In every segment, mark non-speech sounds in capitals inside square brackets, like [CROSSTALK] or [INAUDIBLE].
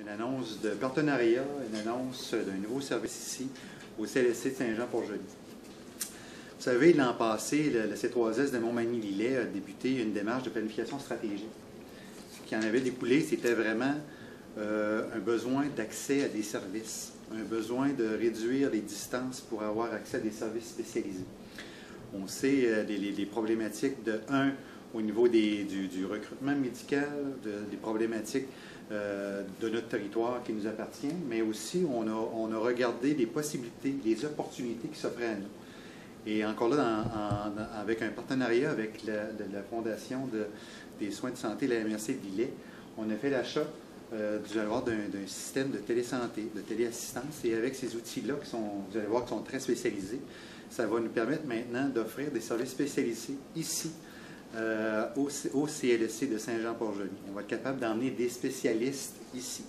une annonce de partenariat, une annonce d'un nouveau service ici au CLSC de Saint-Jean-Port-Joli. Vous savez, l'an passé, le, C3S de Montmagny-Lillet a débuté une démarche de planification stratégique. Ce qui en avait découlé, c'était vraiment euh, un besoin d'accès à des services, un besoin de réduire les distances pour avoir accès à des services spécialisés. On sait euh, les, problématiques de, un, au niveau du, recrutement médical, des problématiques euh, de notre territoire qui nous appartient, mais aussi on a, on a regardé les possibilités, les opportunités qui s'offraient à nous. Et encore là, avec un partenariat avec la, Fondation des soins de santé, la MRC de Lillet, on a fait l'achat euh, d'un système de télésanté, de téléassistance. Et avec ces outils-là, qui sont, vous allez voir, qui sont très spécialisés, ça va nous permettre maintenant d'offrir des services spécialisés ici, euh, au, CLSC de Saint-Jean-Port-Joli. On va être capable d'emmener des spécialistes ici.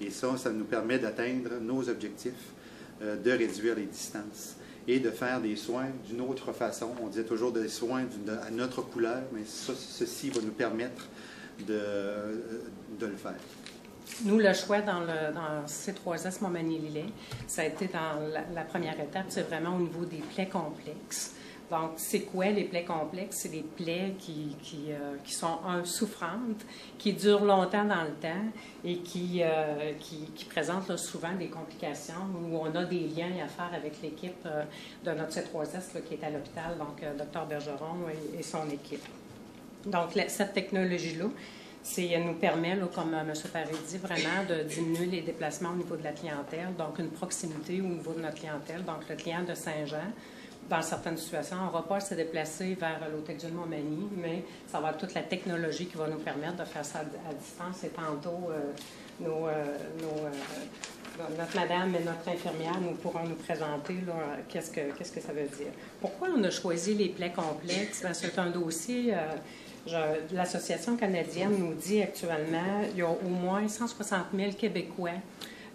Et ça, ça nous permet d'atteindre nos objectifs euh, de réduire les distances et de faire des soins d'une autre façon. On disait toujours des soins à notre couleur, mais ceci va nous permettre de, de le faire. Nous, le choix dans, le, dans C3S Montmagny-Lillet, ça a été dans la, première étape, c'est vraiment au niveau des plaies complexes. Donc, c'est quoi les plaies complexes? C'est des plaies qui, euh, qui, sont un, souffrantes, qui durent longtemps dans le temps et qui, euh, qui, présentent souvent des complications où on a des liens à faire avec l'équipe euh, de notre C3S qui est à l'hôpital, donc Dr Bergeron et, et, son équipe. Donc, cette technologie-là, elle nous permet, comme M. Paré dit, vraiment de diminuer les déplacements au niveau de la clientèle, donc une proximité au niveau de notre clientèle. Donc, le client de Saint-Jean, dans certaines situations, n'aura pas à se déplacer vers l'Hôtel du Montmagny, mais ça va être toute la technologie qui va nous permettre de faire ça à, distance. Et tantôt, euh, euh, euh, notre madame et notre infirmière nous pourront nous présenter qu'est-ce que, ça veut dire. Pourquoi on a choisi les plaies complexes? C'est un dossier L'Association canadienne nous dit actuellement qu'il y a au moins 160 000 Québécois.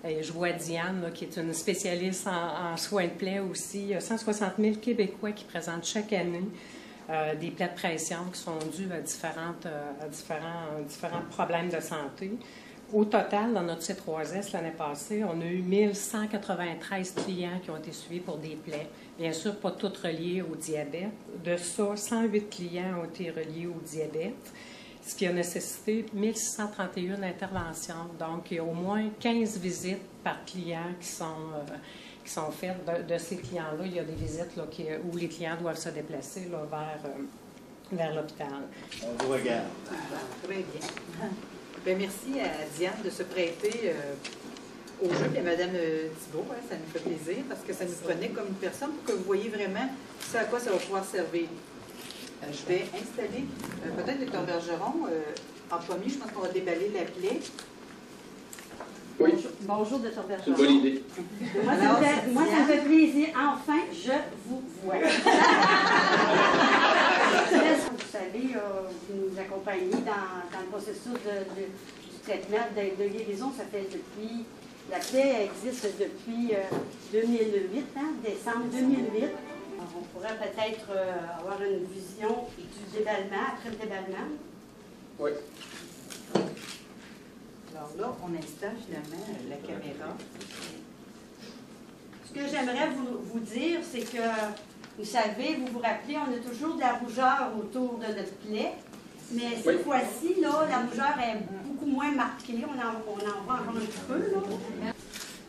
Et je vois Diane, qui est une spécialiste en, soins de plaies aussi. Il y a 160 000 Québécois qui présentent chaque année euh, des plaies de pression qui sont dues euh, à différents, différents problèmes de santé. Au total, dans notre C3S l'année passée, on a eu 1193 clients qui ont été suivis pour des plaies. Bien sûr, pas toutes reliées au diabète. De ça, 108 clients ont été reliés au diabète, ce qui a nécessité 1631 interventions. Donc, il y a au moins 15 visites par client qui sont, euh, qui sont faites. De, ces clients-là, il y a des visites là, où les clients doivent se déplacer là, vers, euh, vers l'hôpital. On vous regarde. Très bien. Bien, merci à Diane de se prêter euh, au jeu, et à Mme Thibault, hein, ça nous fait plaisir parce que ça nous prenait comme une personne pour que vous voyez vraiment ce à quoi ça va pouvoir servir. Euh, je vais installer peut-être le Bergeron en premier. Je pense qu'on va déballer la plaie. Oui. Bonjour, Dr. Bergeron. C'est une bonne idée. Moi, ça, me fait, moi ça me fait plaisir. Enfin, je vous vois. [LAUGHS] vous savez, euh, vous nous accompagnez dans, dans le processus de, du traitement de, guérison. Ça fait depuis, la plaie existe depuis 2008, euh, hein, décembre 2008. On pourrait peut-être euh, avoir une vision du déballement, après le déballement. Oui. Alors là, on installe finalement la caméra. Ce que j'aimerais vous, vous dire, c'est que vous savez, vous vous rappelez, on a toujours de la rougeur autour de notre plaie. Mais cette fois-ci, là, la rougeur est beaucoup moins marquée. On en, on en voit encore un petit peu. Là.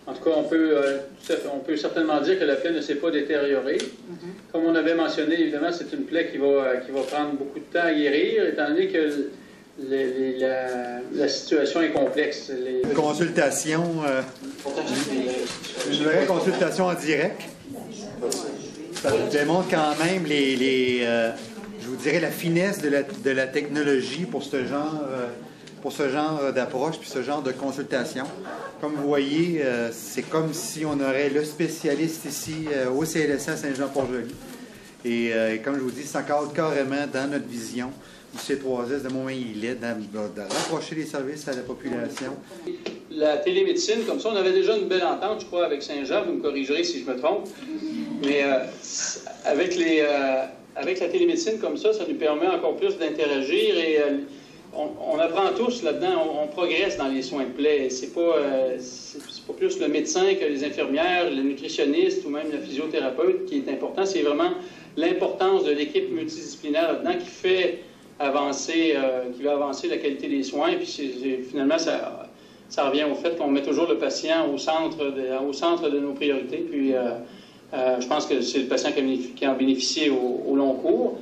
En tout cas, on peut, euh, on peut certainement dire que la plaie ne s'est pas détériorée. Mm-hmm. Comme on avait mentionné, évidemment, c'est une plaie qui va, qui va prendre beaucoup de temps à guérir, étant donné que la, situation est complexe. Les... Consultation, euh, une vraie consultation en direct ça démontre quand même les, euh, je vous dirais, la finesse de la, de la technologie pour ce genre, euh, pour ce genre d'approche puis ce genre de consultation. Comme vous voyez, euh, c'est comme si on aurait le spécialiste ici au CLSA Saint-Jean-Port-Joli. Et comme je vous dis, ça cadre carrément dans notre vision du C3S de Montmagny-Lillet, de, rapprocher les services à la population. La télémédecine, comme ça, on avait déjà une belle entente, je crois, avec Saint-Jean, vous me corrigerez si je me trompe. Mais euh, avec, euh, avec la télémédecine comme ça, ça nous permet encore plus d'interagir et on, apprend tous là-dedans, on, progresse dans les soins de plaie. C'est pas, euh, pas plus le médecin que les infirmières, le nutritionniste ou même le physiothérapeute qui est important. C'est vraiment l'importance de l'équipe multidisciplinaire là-dedans qui fait avancer, euh, qui va avancer la qualité des soins. Puis finalement, ça, revient au fait qu'on met toujours le patient au centre de, nos priorités. Puis euh, je pense que c'est le patient qui, en bénéficie au long cours.